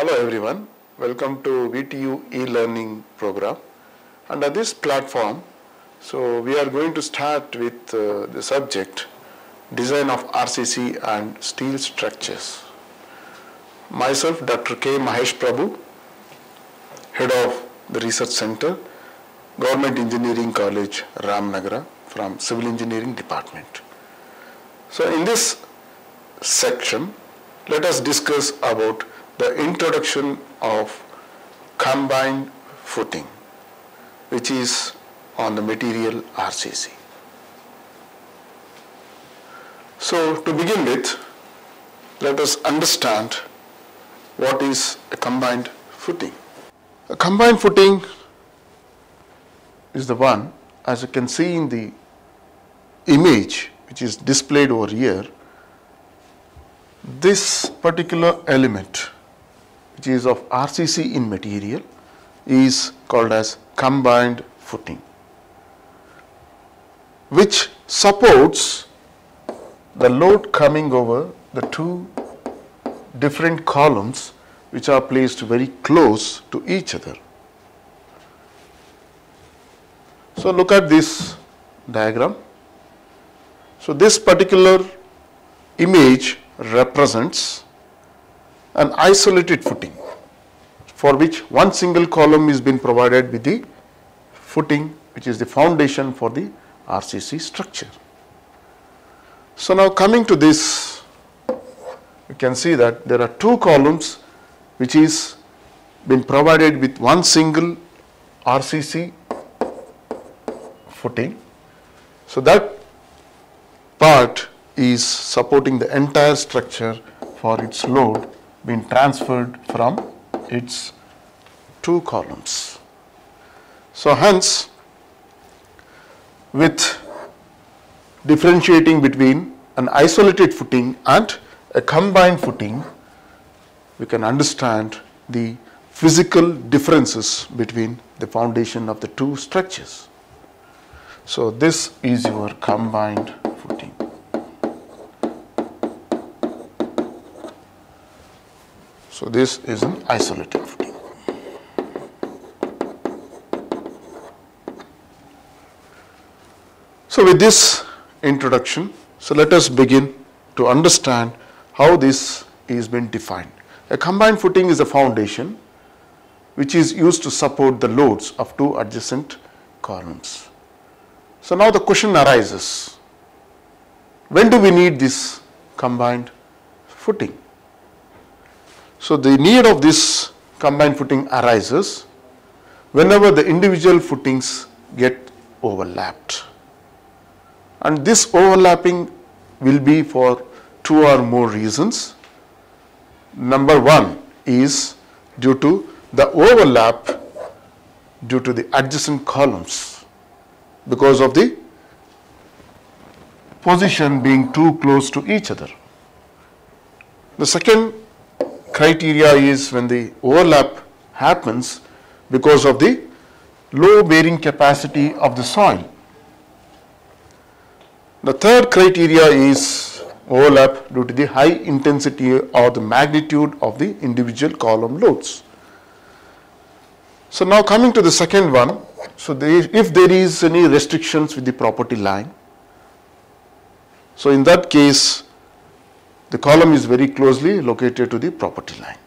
Hello everyone, welcome to VTU e-learning program. Under this platform, so we are going to start with uh, the subject design of RCC and steel structures. Myself, Dr. K. Mahesh Prabhu, head of the research center, Government Engineering College, Ramnagara from Civil Engineering Department. So in this section, let us discuss about the introduction of combined footing, which is on the material RCC. So to begin with, let us understand what is a combined footing. A combined footing is the one, as you can see in the image which is displayed over here, this particular element which is of RCC in material is called as combined footing which supports the load coming over the two different columns which are placed very close to each other. So look at this diagram. So this particular image represents an isolated footing for which one single column is being provided with the footing which is the foundation for the RCC structure. So now coming to this you can see that there are two columns which is been provided with one single RCC footing. So that part is supporting the entire structure for its load being transferred from its two columns. So hence with differentiating between an isolated footing and a combined footing, we can understand the physical differences between the foundation of the two structures. So this is your combined footing. So this is an isolated footing. So with this introduction, so let us begin to understand how this is been defined. A combined footing is a foundation which is used to support the loads of two adjacent columns. So now the question arises, when do we need this combined footing? So the need of this combined footing arises whenever the individual footings get overlapped. And this overlapping will be for two or more reasons. Number one is due to the overlap due to the adjacent columns because of the position being too close to each other. The second criteria is when the overlap happens because of the low bearing capacity of the soil. The third criteria is overlap due to the high intensity or the magnitude of the individual column loads. So now coming to the second one, so if there is any restrictions with the property line, so in that case the column is very closely located to the property line.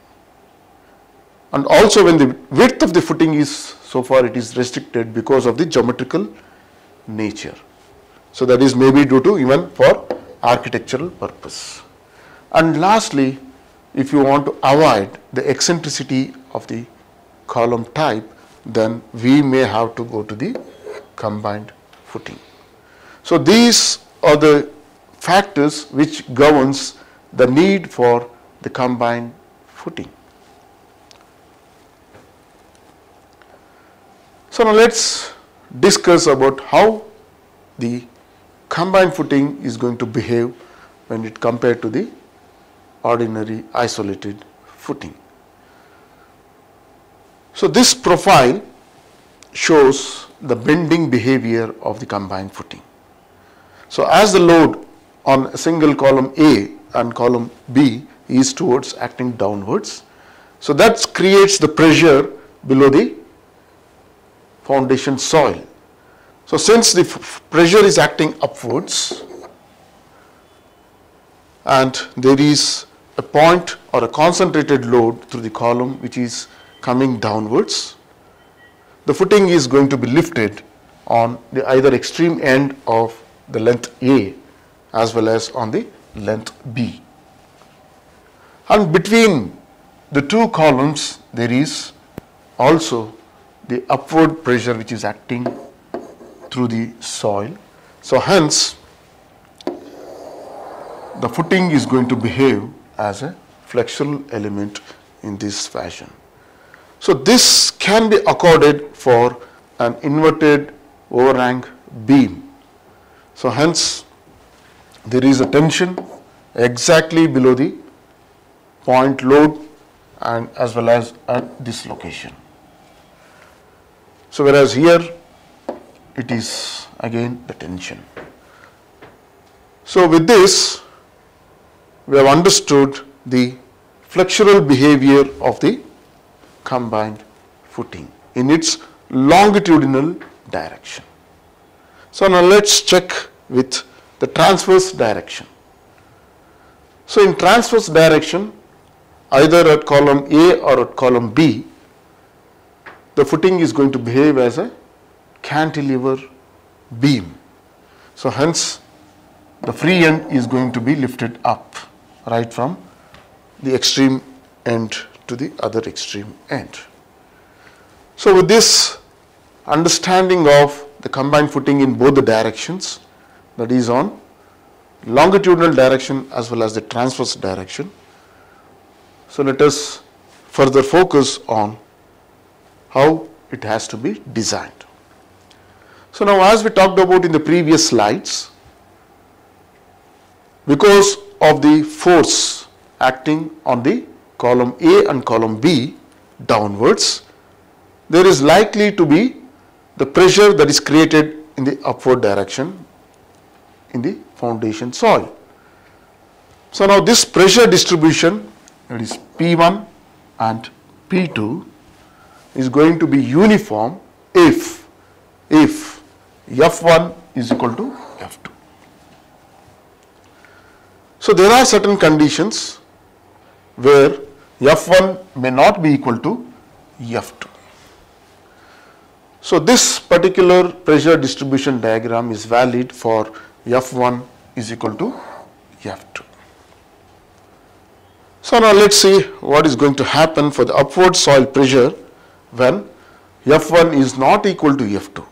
And also when the width of the footing is so far it is restricted because of the geometrical nature. So that is maybe due to even for architectural purpose. And lastly, if you want to avoid the eccentricity of the column type, then we may have to go to the combined footing. So these are the factors which governs the need for the combined footing. So now let's discuss about how the combined footing is going to behave when it compared to the ordinary isolated footing. So this profile shows the bending behavior of the combined footing. So as the load on a single column A and column B is towards acting downwards, So that creates the pressure below the foundation soil. So since the pressure is acting upwards and there is a point or a concentrated load through the column which is coming downwards, the footing is going to be lifted on the either extreme end of the length A as well as on the length B. And between the two columns there is also the upward pressure which is acting through the soil. So hence the footing is going to behave as a flexural element in this fashion. So this can be accorded for an inverted overhang beam. So hence there is a tension exactly below the point load and as well as at this location. So whereas here it is again the tension. So with this we have understood the flexural behavior of the combined footing in its longitudinal direction. So now let's check with the transverse direction. So in transverse direction either at column A or at column B the footing is going to behave as a cantilever beam. So hence the free end is going to be lifted up right from the extreme end to the other extreme end. So with this understanding of the combined footing in both the directions that is on longitudinal direction as well as the transverse direction. So let us further focus on how it has to be designed. So now as we talked about in the previous slides, because of the force acting on the column A and column B downwards, there is likely to be the pressure that is created in the upward direction in the foundation soil. So now this pressure distribution that is P1 and P2 is going to be uniform if if F1 is equal to F2. So there are certain conditions where F1 may not be equal to F2. So this particular pressure distribution diagram is valid for F1 is equal to F2. So now let's see what is going to happen for the upward soil pressure when F1 is not equal to F2.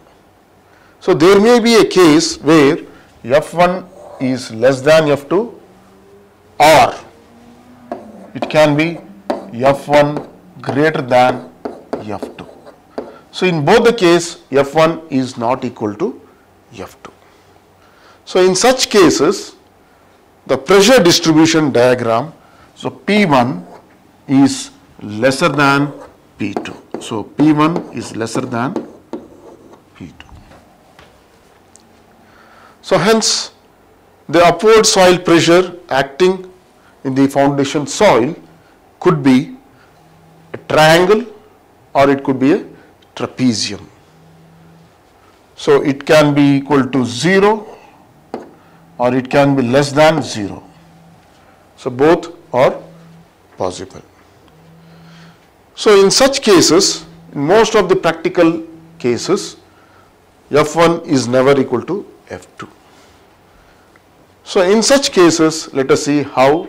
So there may be a case where F1 is less than F2 or it can be F1 greater than F2. So in both the case F1 is not equal to F2. So in such cases the pressure distribution diagram so P1 is lesser than P2. So P1 is lesser than P2. So hence the upward soil pressure acting in the foundation soil could be a triangle or it could be a trapezium. So it can be equal to 0 or it can be less than 0. So both are possible. So in such cases, in most of the practical cases, F1 is never equal to F2. So in such cases, let us see how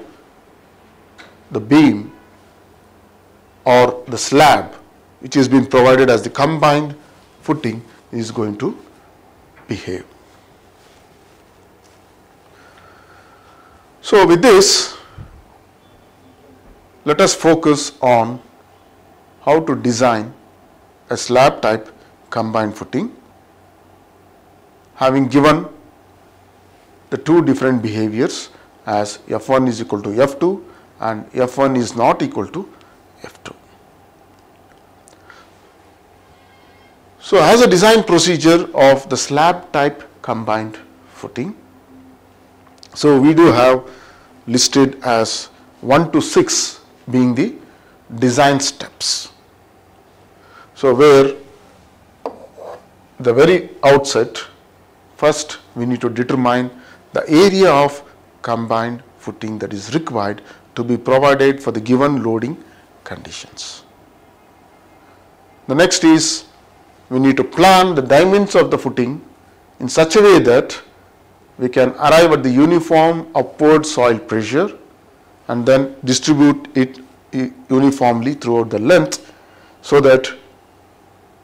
the beam or the slab which is being provided as the combined footing is going to behave. So with this, let us focus on how to design a slab type combined footing having given the two different behaviors as F1 is equal to F2 and F1 is not equal to F2. So as a design procedure of the slab type combined footing, so we do have listed as 1 to 6 being the design steps. So where the very outset, first we need to determine the area of combined footing that is required to be provided for the given loading conditions. The next is we need to plan the dimensions of the footing in such a way that we can arrive at the uniform upward soil pressure and then distribute it uniformly throughout the length so that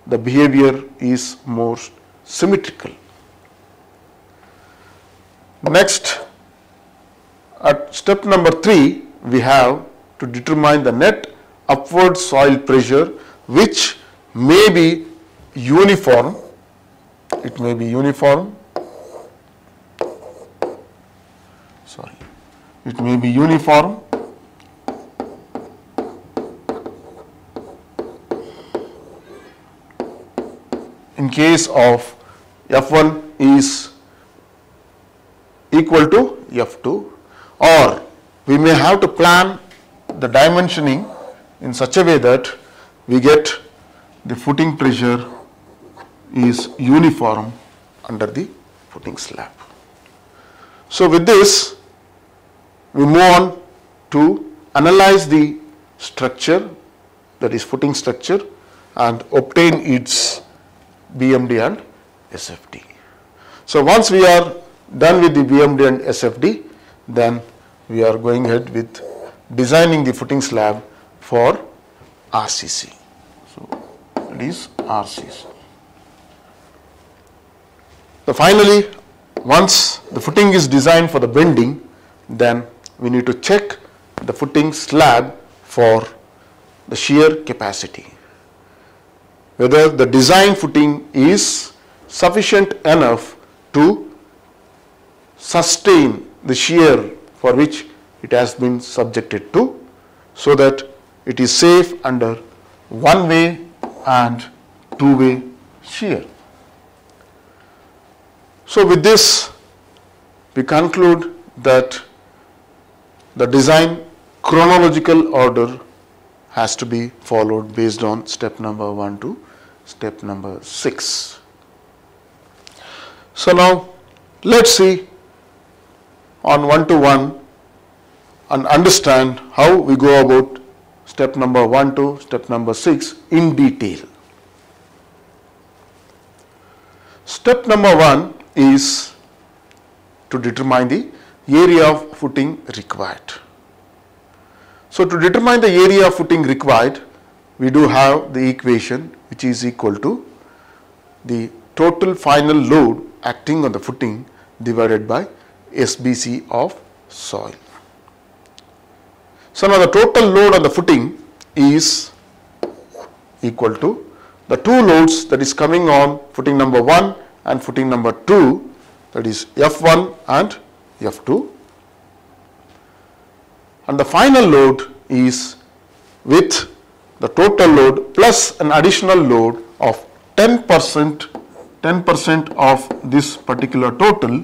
the behavior is more symmetrical. Next, at step number 3, we have to determine the net upward soil pressure which may be uniform, it may be uniform, sorry, it may be uniform in case of F1 is equal to F2 or we may have to plan the dimensioning in such a way that we get the footing pressure is uniform under the footing slab. So with this we move on to analyze the structure that is footing structure and obtain its BMD and SFD. So once we are done with the BMD and SFD then we are going ahead with designing the footing slab for RCC. So it is RCC. So finally once the footing is designed for the bending then we need to check the footing slab for the shear capacity whether the design footing is sufficient enough to sustain the shear for which it has been subjected to so that it is safe under one way and two way shear. So with this we conclude that the design chronological order has to be followed based on step number 1 to step number 6. So now let us see on one to one and understand how we go about step number 1 to step number 6 in detail. Step number 1 is to determine the area of footing required. So to determine the area of footing required, we do have the equation which is equal to the total final load acting on the footing divided by SBC of soil. So now the total load on the footing is equal to the two loads that is coming on footing number 1 and footing number 2 that is F1 and F2 and the final load is with the total load plus an additional load of 10 percent 10 percent of this particular total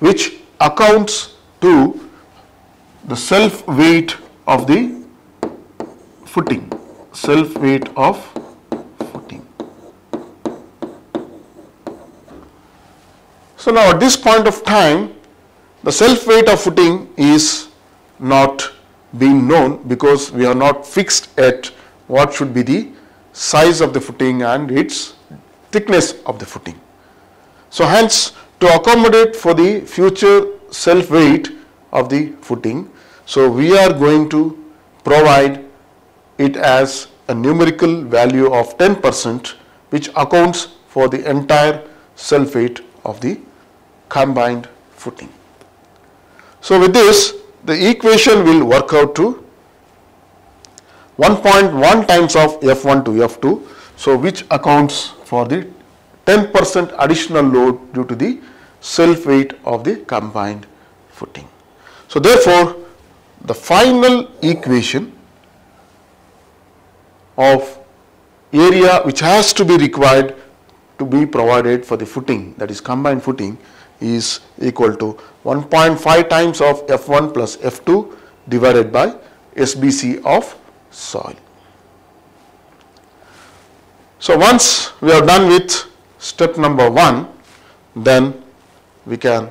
which accounts to the self weight of the footing self weight of footing. So now at this point of time the self weight of footing is not being known because we are not fixed at what should be the size of the footing and its thickness of the footing so hence to accommodate for the future self weight of the footing. So we are going to provide it as a numerical value of 10 percent which accounts for the entire self weight of the combined footing. So with this the equation will work out to 1.1 times of F1 to F2 so which accounts for the 10 percent additional load due to the self weight of the combined footing. So therefore, the final equation of area which has to be required to be provided for the footing that is combined footing is equal to 1.5 times of F1 plus F2 divided by SBC of soil. So once we are done with step number one, then we can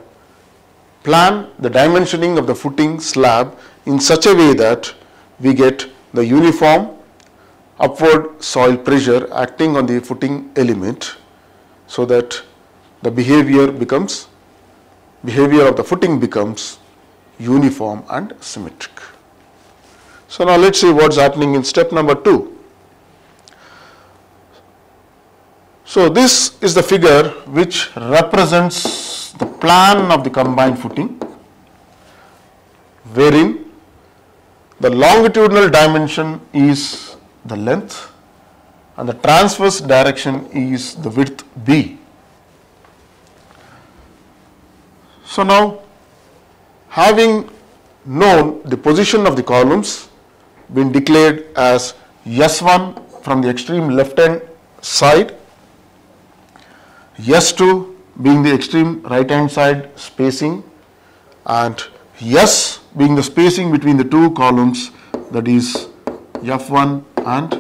plan the dimensioning of the footing slab in such a way that we get the uniform upward soil pressure acting on the footing element so that the behavior becomes behavior of the footing becomes uniform and symmetric. So now let's see what's happening in step number 2. So this is the figure which represents the plan of the combined footing wherein the longitudinal dimension is the length and the transverse direction is the width B. So now having known the position of the columns been declared as S1 from the extreme left hand side, S2 being the extreme right hand side spacing and S being the spacing between the two columns that is F1 and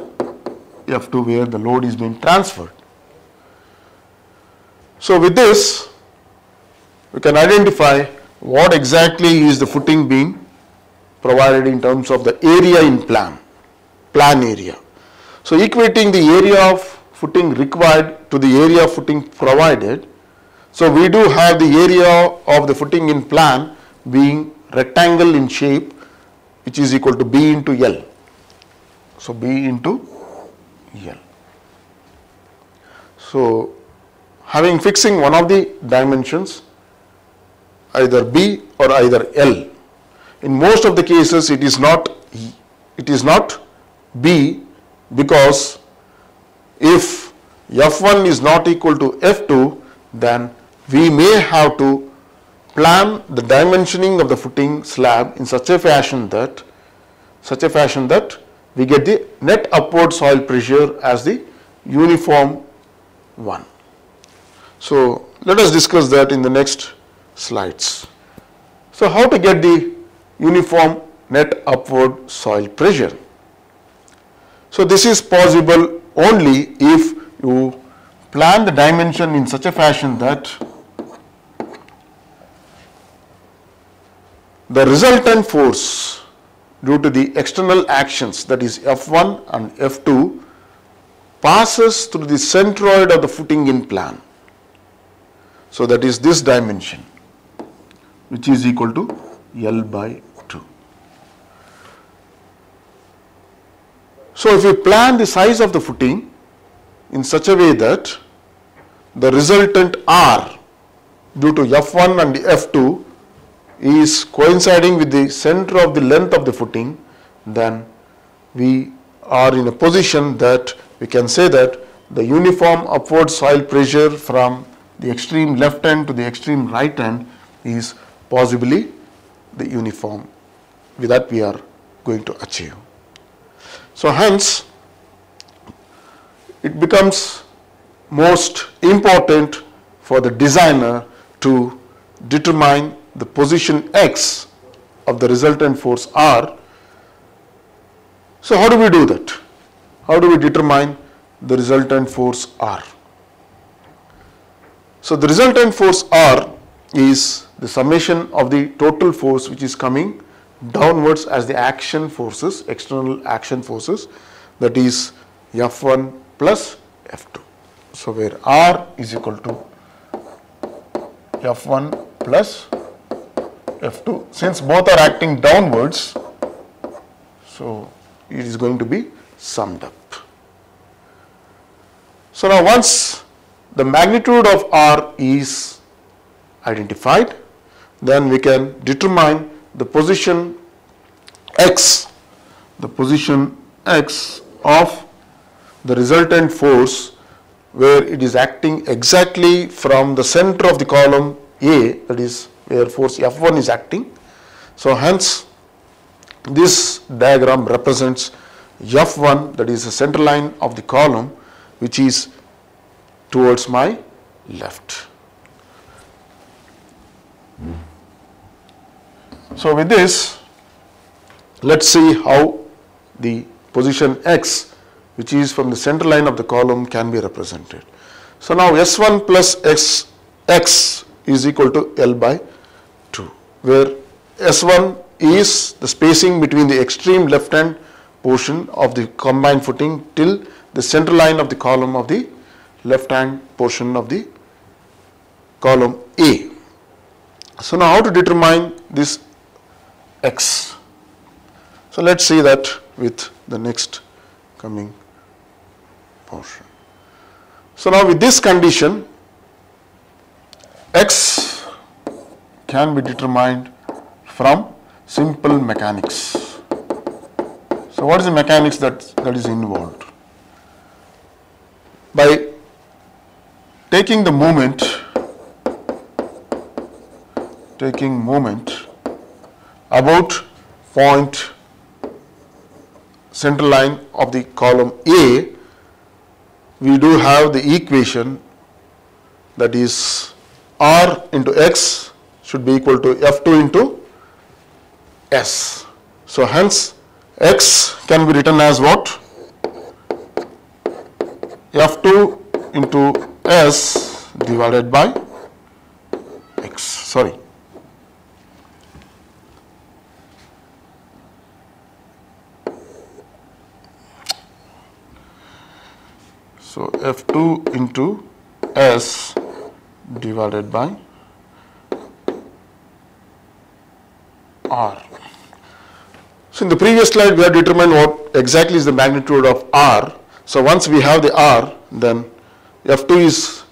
F2 where the load is being transferred. So with this we can identify what exactly is the footing being provided in terms of the area in plan, plan area. So equating the area of footing required to the area of footing provided. So we do have the area of the footing in plan being rectangle in shape which is equal to B into L. So B into L. So having fixing one of the dimensions either B or either L. In most of the cases it is not it is not B because if F1 is not equal to F2 then we may have to plan the dimensioning of the footing slab in such a fashion that such a fashion that we get the net upward soil pressure as the uniform one. So let us discuss that in the next slides. So how to get the uniform net upward soil pressure? So this is possible only if you plan the dimension in such a fashion that the resultant force due to the external actions that is F1 and F2 passes through the centroid of the footing in plan. So that is this dimension which is equal to L by 2. So if we plan the size of the footing in such a way that the resultant R due to F1 and F2 is coinciding with the center of the length of the footing, then we are in a position that we can say that the uniform upward soil pressure from the extreme left end to the extreme right end is possibly the uniform that we are going to achieve. So hence it becomes most important for the designer to determine the position x of the resultant force R. So how do we do that? How do we determine the resultant force R? So the resultant force R is the summation of the total force which is coming downwards as the action forces, external action forces that is F1 plus F2. So where R is equal to F1 plus F2 since both are acting downwards so it is going to be summed up. So now once the magnitude of R is identified then we can determine the position x the position x of the resultant force where it is acting exactly from the center of the column A that is where force F1 is acting. So hence this diagram represents F1 that is the center line of the column which is towards my left. So with this let us see how the position x which is from the center line of the column can be represented. So now S1 plus x, x is equal to L by 2 where S1 is the spacing between the extreme left hand portion of the combined footing till the center line of the column of the left hand portion of the column A. So now how to determine this x? So let us see that with the next coming portion. So now with this condition x can be determined from simple mechanics. So what is the mechanics that, that is involved? By taking the moment, taking moment about point center line of the column A, we do have the equation that is R into X should be equal to F2 into S. So hence X can be written as what? F2 into S divided by X. Sorry. So F2 into S divided by R. So in the previous slide we have determined what exactly is the magnitude of R. So once we have the R then F2 is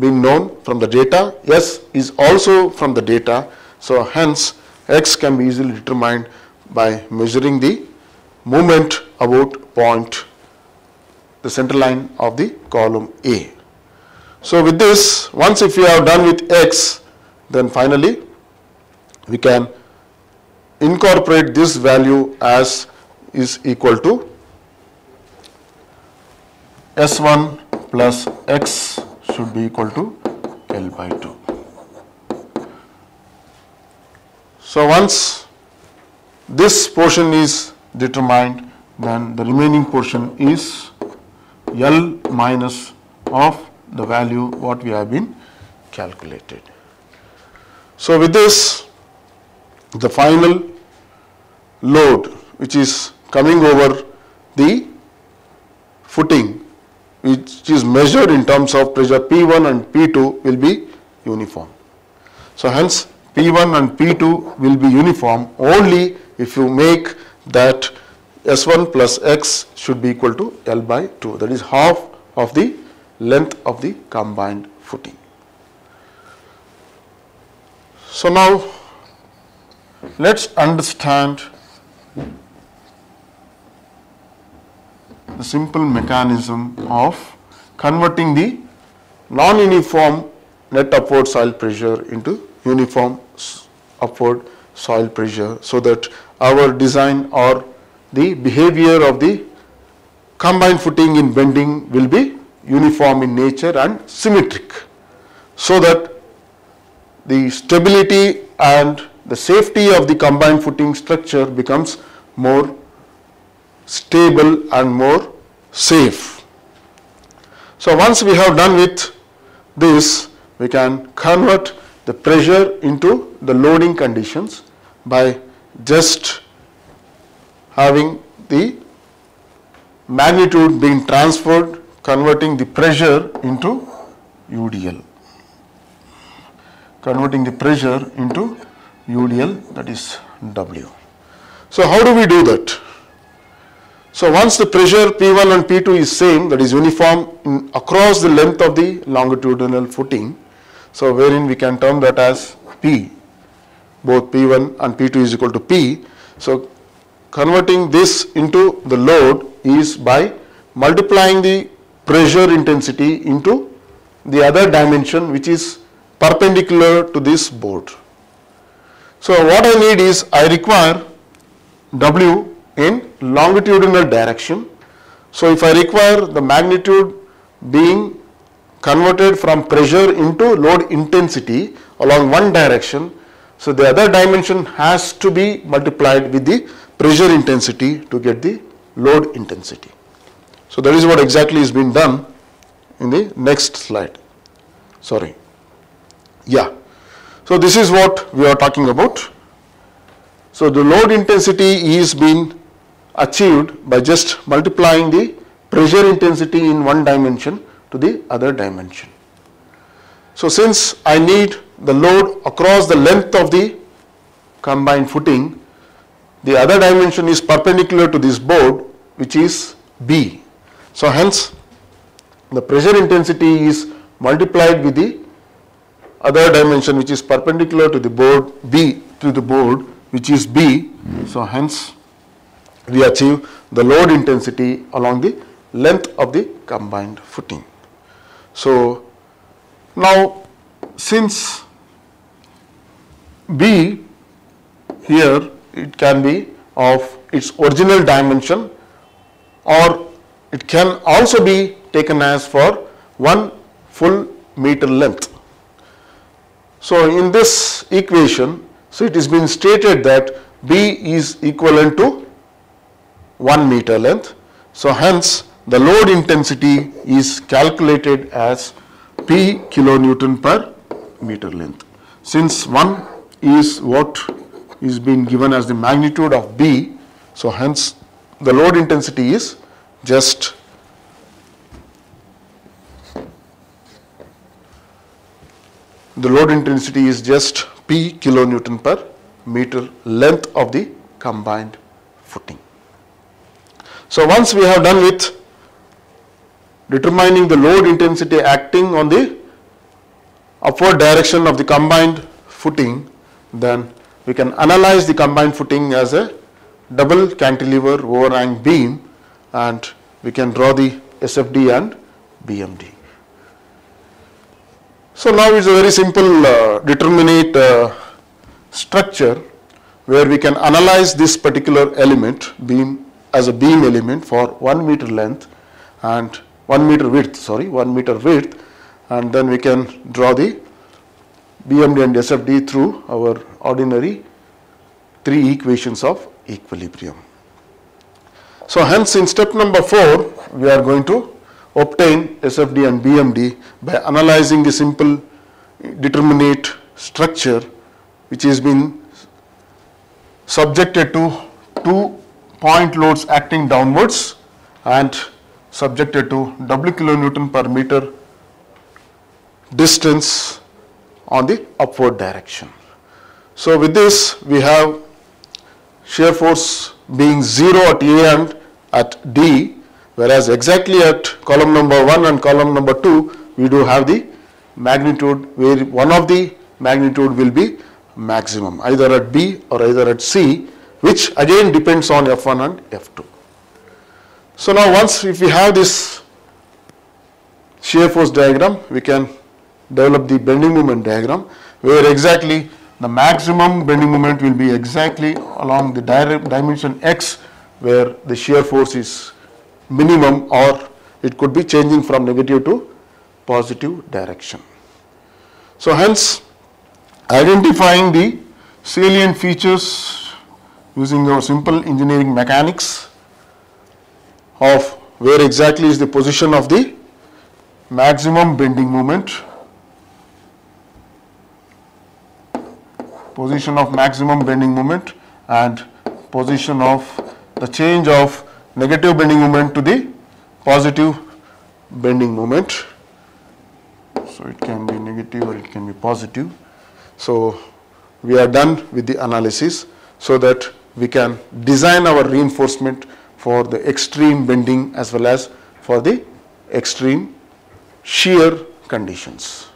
being known from the data, S is also from the data. So hence X can be easily determined by measuring the moment about point the center line of the column A. So with this once if we have done with X then finally we can incorporate this value as is equal to S1 plus X should be equal to L by 2. So once this portion is determined then the remaining portion is L minus of the value what we have been calculated. So with this the final load which is coming over the footing which is measured in terms of pressure P1 and P2 will be uniform. So hence P1 and P2 will be uniform only if you make that S1 plus X should be equal to L by 2 that is half of the length of the combined footing. So now let us understand the simple mechanism of converting the non-uniform net upward soil pressure into uniform upward soil pressure so that our design or the behavior of the combined footing in bending will be uniform in nature and symmetric so that the stability and the safety of the combined footing structure becomes more stable and more safe. So once we have done with this, we can convert the pressure into the loading conditions by just having the magnitude being transferred, converting the pressure into UDL. Converting the pressure into UDL that is W. So how do we do that? So once the pressure P1 and P2 is same that is uniform in, across the length of the longitudinal footing, so wherein we can term that as P, both P1 and P2 is equal to P. So converting this into the load is by multiplying the pressure intensity into the other dimension which is perpendicular to this board. So what I need is I require W in longitudinal direction. So if I require the magnitude being converted from pressure into load intensity along one direction, so the other dimension has to be multiplied with the pressure intensity to get the load intensity. So that is what exactly is being done in the next slide. Sorry. Yeah. So this is what we are talking about. So the load intensity is being achieved by just multiplying the pressure intensity in one dimension to the other dimension. So since I need the load across the length of the combined footing, the other dimension is perpendicular to this board which is B. So hence the pressure intensity is multiplied with the other dimension which is perpendicular to the board B to the board which is B. So hence we achieve the load intensity along the length of the combined footing. So now since B here it can be of its original dimension or it can also be taken as for one full meter length. So in this equation, so it has been stated that B is equivalent to 1 meter length. So hence the load intensity is calculated as P kilonewton per meter length. Since 1 is what is being given as the magnitude of B, so hence the load intensity is just the load intensity is just P kilonewton per meter length of the combined footing. So once we have done with determining the load intensity acting on the upward direction of the combined footing, then we can analyze the combined footing as a double cantilever overhang beam and we can draw the SFD and BMD. So now it's a very simple uh, determinate uh, structure where we can analyze this particular element beam as a beam element for 1 meter length and 1 meter width sorry 1 meter width and then we can draw the BMD and SFD through our ordinary three equations of equilibrium. So hence in step number 4 we are going to obtain SFD and BMD by analyzing the simple determinate structure which has been subjected to two point loads acting downwards and subjected to W kilonewton per meter distance on the upward direction. So with this we have shear force being 0 at A and at D whereas exactly at column number 1 and column number 2 we do have the magnitude where one of the magnitude will be maximum either at B or either at C which again depends on F1 and F2. So now once if we have this shear force diagram we can develop the bending moment diagram where exactly the maximum bending moment will be exactly along the dimension x where the shear force is minimum or it could be changing from negative to positive direction. So hence identifying the salient features using our simple engineering mechanics of where exactly is the position of the maximum bending moment position of maximum bending moment and position of the change of negative bending moment to the positive bending moment. So it can be negative or it can be positive. So we are done with the analysis so that we can design our reinforcement for the extreme bending as well as for the extreme shear conditions.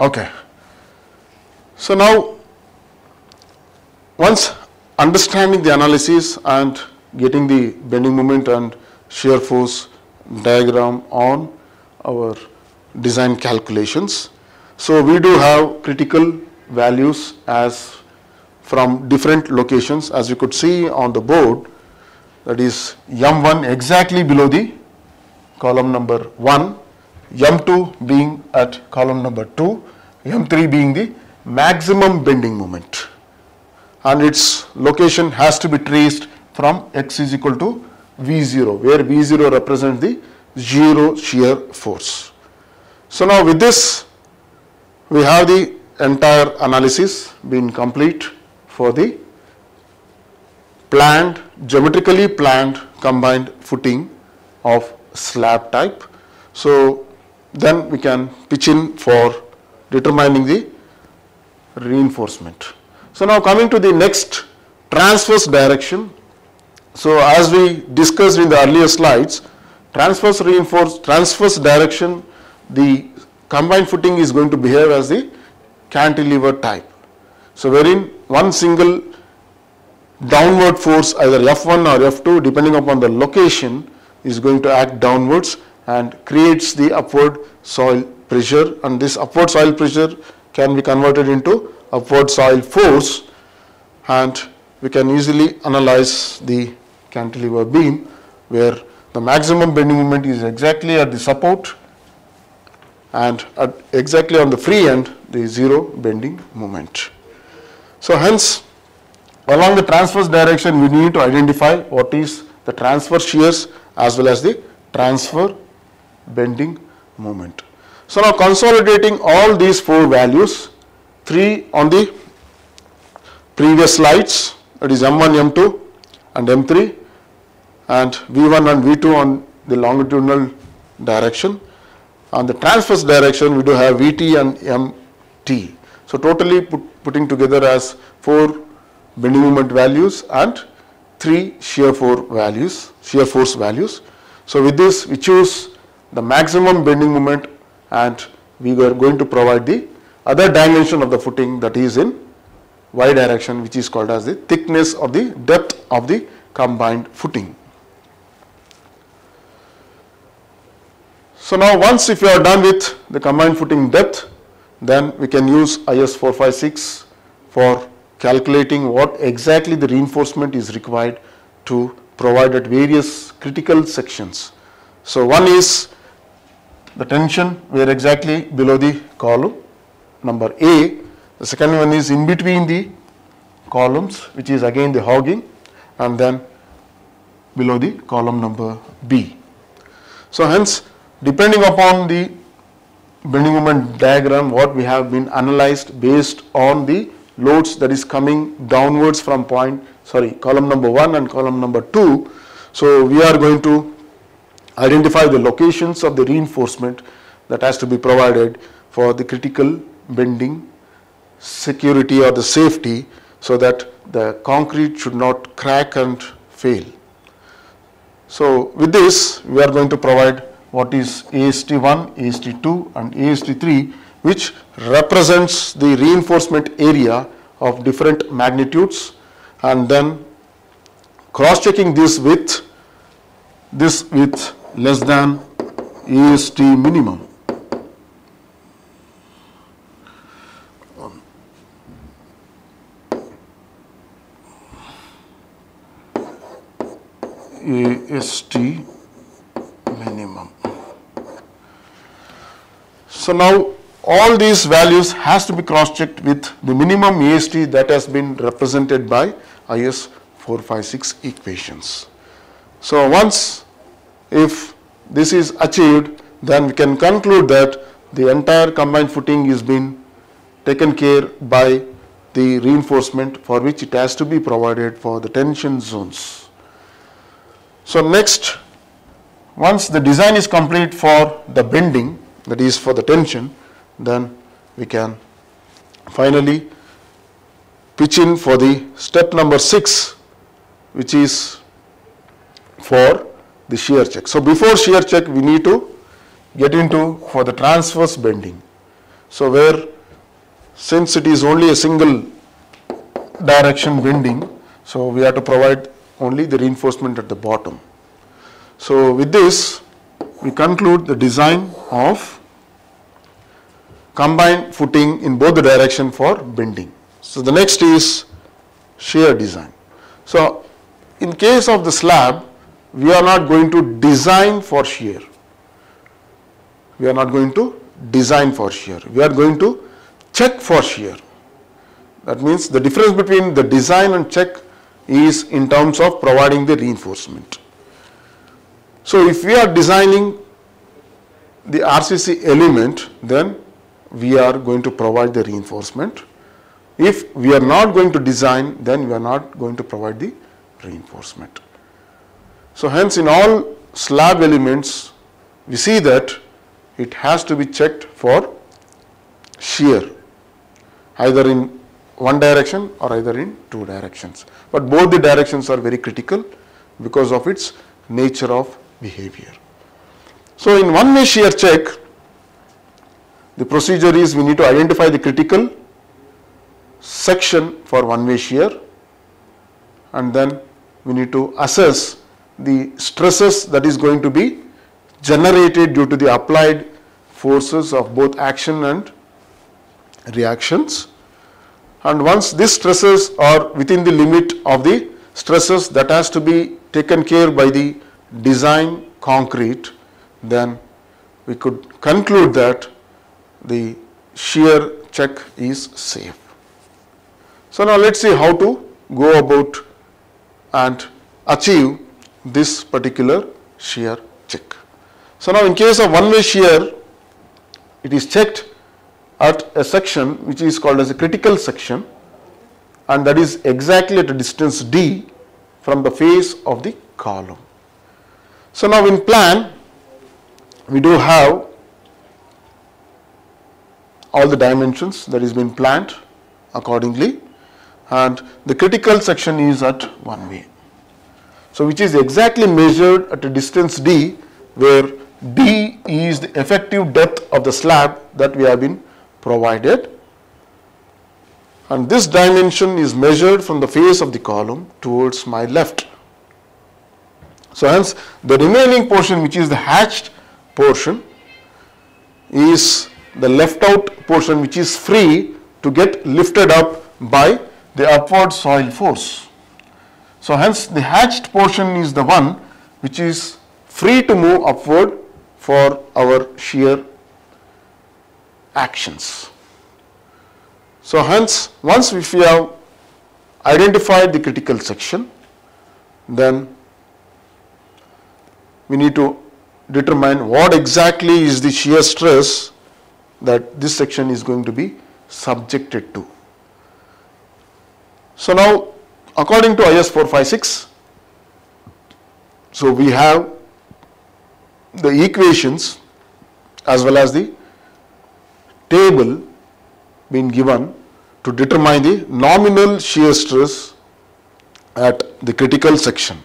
Okay. So now once understanding the analysis and getting the bending moment and shear force diagram on our design calculations. So we do have critical values as from different locations as you could see on the board that is M1 exactly below the column number 1 M2 being at column number 2, M3 being the maximum bending moment and its location has to be traced from x is equal to V0 where V0 represents the zero shear force. So now with this we have the entire analysis been complete for the planned geometrically planned combined footing of slab type. So then we can pitch in for determining the reinforcement. So now coming to the next transverse direction. So as we discussed in the earlier slides, transverse reinforced transverse direction, the combined footing is going to behave as the cantilever type. So wherein one single downward force either F1 or F2 depending upon the location is going to act downwards and creates the upward soil pressure and this upward soil pressure can be converted into upward soil force and we can easily analyze the cantilever beam where the maximum bending moment is exactly at the support and exactly on the free end the zero bending moment. So hence along the transverse direction we need to identify what is the transverse shears as well as the transverse bending moment. So now consolidating all these four values, 3 on the previous slides that is M1, M2 and M3 and V1 and V2 on the longitudinal direction. On the transverse direction we do have Vt and Mt. So totally put, putting together as 4 bending moment values and 3 shear force values, shear force values. So with this we choose the maximum bending moment and we are going to provide the other dimension of the footing that is in y direction which is called as the thickness or the depth of the combined footing. So now once if you are done with the combined footing depth then we can use IS 456 for calculating what exactly the reinforcement is required to provide at various critical sections. So one is the tension where exactly below the column number A. The second one is in between the columns which is again the hogging and then below the column number B. So hence depending upon the bending moment diagram what we have been analyzed based on the loads that is coming downwards from point sorry column number 1 and column number 2. So we are going to identify the locations of the reinforcement that has to be provided for the critical bending security or the safety so that the concrete should not crack and fail. So with this we are going to provide what is AST1, AST2 and AST3 which represents the reinforcement area of different magnitudes and then cross checking this with this with less than AST minimum. AST minimum. So now all these values has to be cross checked with the minimum AST that has been represented by IS 456 equations. So once if this is achieved, then we can conclude that the entire combined footing is being taken care by the reinforcement for which it has to be provided for the tension zones. So next, once the design is complete for the bending, that is for the tension, then we can finally pitch in for the step number 6, which is for the shear check. So before shear check we need to get into for the transverse bending. So where since it is only a single direction bending so we have to provide only the reinforcement at the bottom. So with this we conclude the design of combined footing in both the direction for bending. So the next is shear design. So in case of the slab we are not going to design for shear. We are not going to design for shear. We are going to check for shear. That means the difference between the design and check is in terms of providing the reinforcement. So if we are designing the RCC element, then we are going to provide the reinforcement. If we are not going to design, then we are not going to provide the reinforcement. So hence in all slab elements, we see that it has to be checked for shear, either in one direction or either in two directions. But both the directions are very critical because of its nature of behavior. So in one way shear check, the procedure is we need to identify the critical section for one way shear and then we need to assess the stresses that is going to be generated due to the applied forces of both action and reactions and once these stresses are within the limit of the stresses that has to be taken care by the design concrete then we could conclude that the shear check is safe. So now let us see how to go about and achieve this particular shear check. So now in case of one way shear it is checked at a section which is called as a critical section and that is exactly at a distance d from the face of the column. So now in plan we do have all the dimensions that is been planned accordingly and the critical section is at one way. So which is exactly measured at a distance d where d is the effective depth of the slab that we have been provided and this dimension is measured from the face of the column towards my left. So hence the remaining portion which is the hatched portion is the left out portion which is free to get lifted up by the upward soil force. So hence the hatched portion is the one which is free to move upward for our shear actions. So hence once if we have identified the critical section then we need to determine what exactly is the shear stress that this section is going to be subjected to. So now according to IS 456 so we have the equations as well as the table been given to determine the nominal shear stress at the critical section.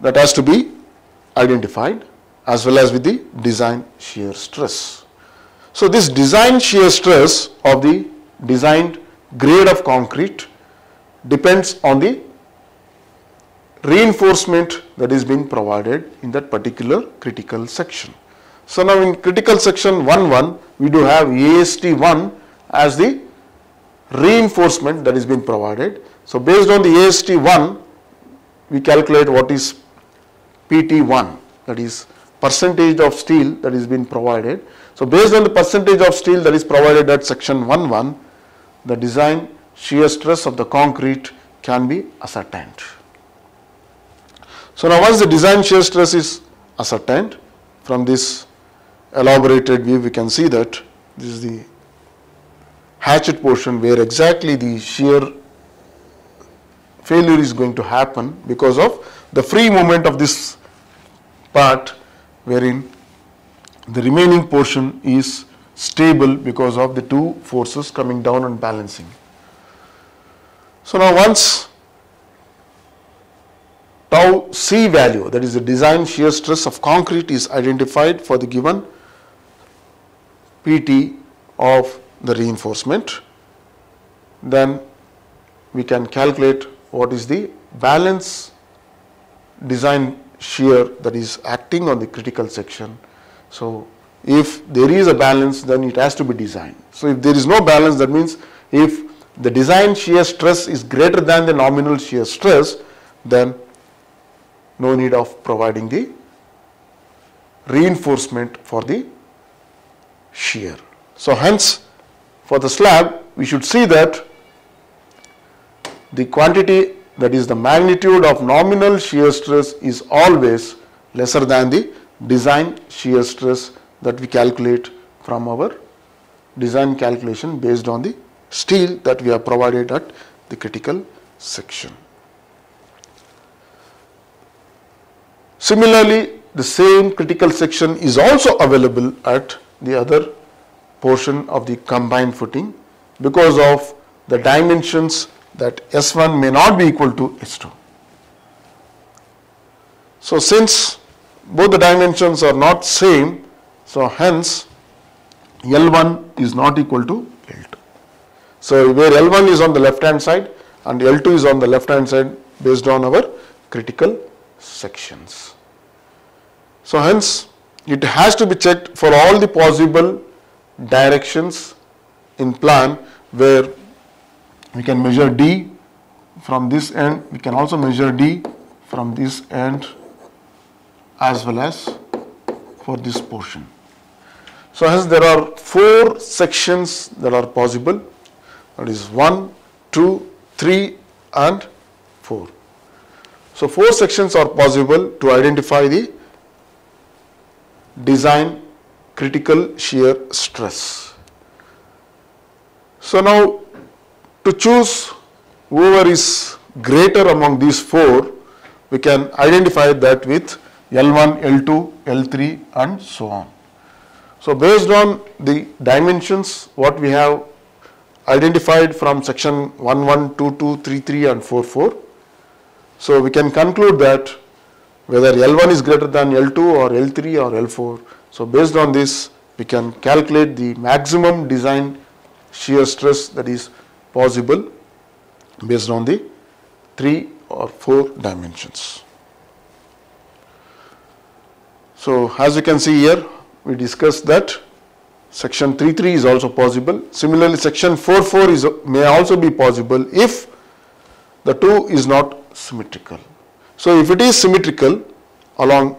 That has to be identified as well as with the design shear stress. So this design shear stress of the designed grade of concrete depends on the reinforcement that is being provided in that particular critical section. So now in critical section 1-1 we do have AST1 as the reinforcement that is being provided. So based on the AST1 we calculate what is PT1 that is percentage of steel that is being provided. So based on the percentage of steel that is provided at section 1-1 the design shear stress of the concrete can be ascertained. So now once the design shear stress is ascertained from this elaborated view we can see that this is the hatched portion where exactly the shear failure is going to happen because of the free movement of this part wherein the remaining portion is stable because of the two forces coming down and balancing. So now once tau C value that is the design shear stress of concrete is identified for the given PT of the reinforcement, then we can calculate what is the balance design shear that is acting on the critical section. So if there is a balance then it has to be designed. So if there is no balance that means if the design shear stress is greater than the nominal shear stress then no need of providing the reinforcement for the shear. So hence for the slab we should see that the quantity that is the magnitude of nominal shear stress is always lesser than the design shear stress that we calculate from our design calculation based on the steel that we have provided at the critical section. Similarly, the same critical section is also available at the other portion of the combined footing because of the dimensions that S1 may not be equal to S2. So, since both the dimensions are not same, so hence L1 is not equal to L2. So, where L1 is on the left hand side and L2 is on the left hand side based on our critical sections. So, hence it has to be checked for all the possible directions in plan where we can measure D from this end, we can also measure D from this end as well as for this portion. So, hence there are four sections that are possible that is 1, 2, 3 and 4. So, four sections are possible to identify the design critical shear stress. So, now to choose whoever is greater among these four, we can identify that with L1, L2, L3 and so on. So, based on the dimensions what we have identified from section 11, 22, 33 and 44. So, we can conclude that whether L1 is greater than L2 or L3 or L4. So, based on this we can calculate the maximum design shear stress that is possible based on the 3 or 4 dimensions. So, as you can see here we discussed that section 33 is also possible. Similarly, section 44 is may also be possible if the two is not symmetrical. So, if it is symmetrical along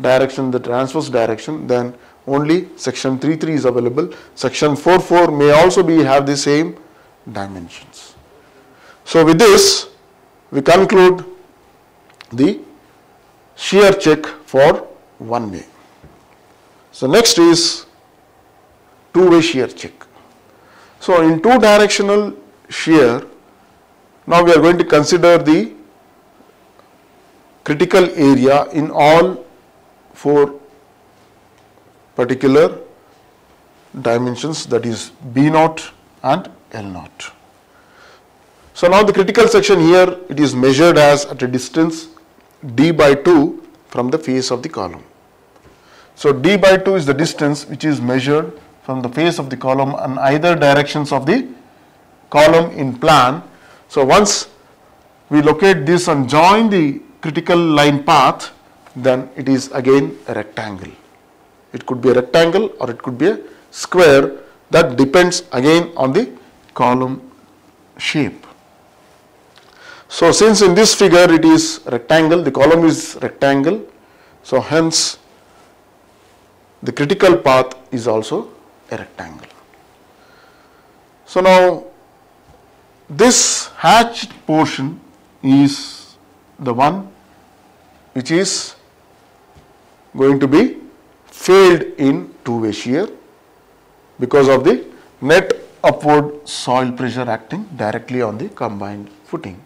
direction the transverse direction then only section 33 is available. Section 44 may also be have the same dimensions. So, with this we conclude the shear check for one way. So, next is two way shear check. So, in two directional shear now we are going to consider the critical area in all four particular dimensions that is B naught and L naught. So, now the critical section here it is measured as at a distance d by 2 from the face of the column. So, d by 2 is the distance which is measured from the face of the column on either directions of the column in plan. So, once we locate this and join the critical line path then it is again a rectangle. It could be a rectangle or it could be a square that depends again on the column shape. So, since in this figure it is rectangle, the column is rectangle, so hence the critical path is also a rectangle. So, now this hatched portion is the one which is going to be failed in two-way shear because of the net upward soil pressure acting directly on the combined footing.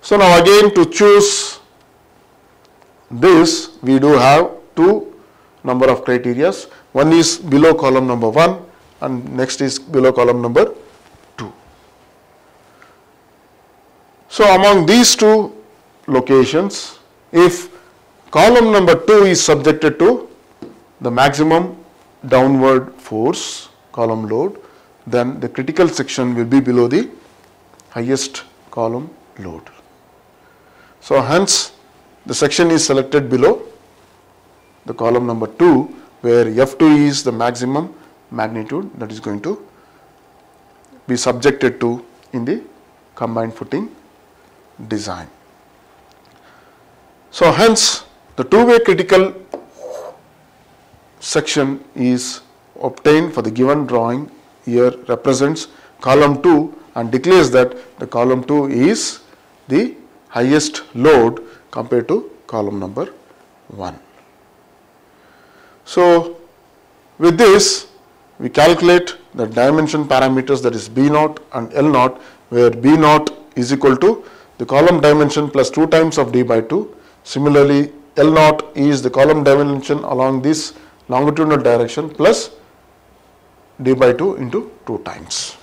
So, now again to choose this we do have two number of criterias. One is below column number 1 and next is below column number 2. So, among these two locations if column number 2 is subjected to the maximum downward force column load then the critical section will be below the highest column load. So, hence the section is selected below the column number 2 where F2 is the maximum magnitude that is going to be subjected to in the combined footing design. So, hence the two way critical section is obtained for the given drawing here represents column 2 and declares that the column 2 is the highest load compared to column number 1. So, with this we calculate the dimension parameters that is B naught and L naught where B naught is equal to the column dimension plus 2 times of D by 2. Similarly, L naught is the column dimension along this longitudinal direction plus D by 2 into 2 times.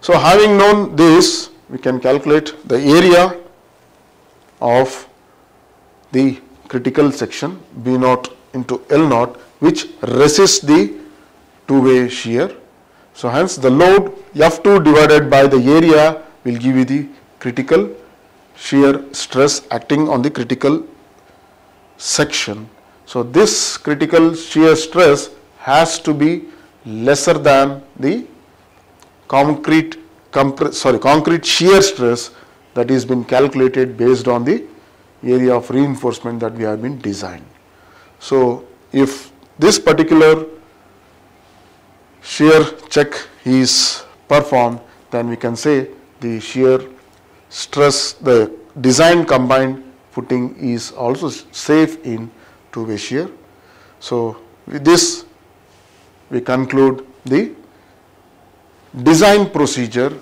So, having known this we can calculate the area of the critical section B naught into L naught which resists the two way shear. So, hence the load F2 divided by the area will give you the critical shear stress acting on the critical section. So, this critical shear stress has to be lesser than the concrete sorry concrete shear stress that is been calculated based on the area of reinforcement that we have been designed. So, if this particular shear check is performed then we can say the shear stress the design combined footing is also safe in two way shear. So, with this we conclude the design procedure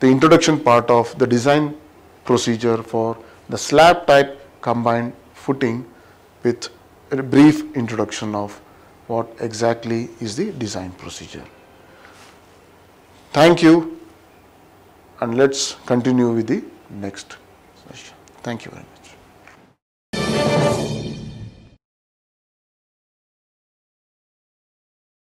the introduction part of the design procedure for the slab type combined footing with a brief introduction of what exactly is the design procedure. Thank you and let's continue with the next session. Thank you very much.